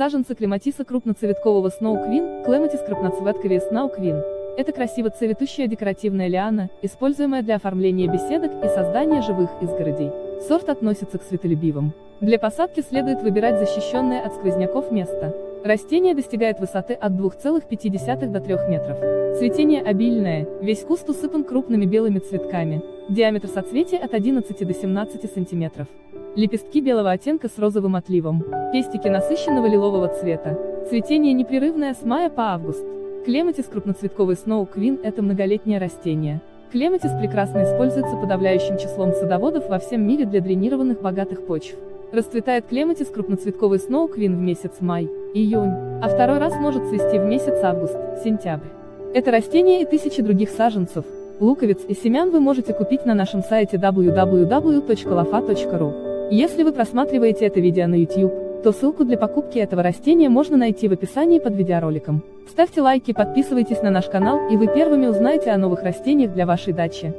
Саженцы клематиса крупноцветкового Snow Queen, клематис Snow Queen. Это красиво цветущая декоративная лиана, используемая для оформления беседок и создания живых изгородей. Сорт относится к светолюбивым. Для посадки следует выбирать защищенное от сквозняков место. Растение достигает высоты от 2,5 до 3 метров. Цветение обильное, весь куст усыпан крупными белыми цветками. Диаметр соцветия от 11 до 17 сантиметров. Лепестки белого оттенка с розовым отливом. Пестики насыщенного лилового цвета. Цветение непрерывное с мая по август. Клематис крупноцветковый Snow Queen – это многолетнее растение. Клематис прекрасно используется подавляющим числом садоводов во всем мире для дренированных богатых почв. Расцветает клематис крупноцветковый Snow Queen в месяц май, июнь, а второй раз может цвести в месяц август, сентябрь. Это растение и тысячи других саженцев, луковиц и семян вы можете купить на нашем сайте www.lofa.ru. Если вы просматриваете это видео на YouTube, то ссылку для покупки этого растения можно найти в описании под видеороликом. Ставьте лайки, подписывайтесь на наш канал, и вы первыми узнаете о новых растениях для вашей дачи.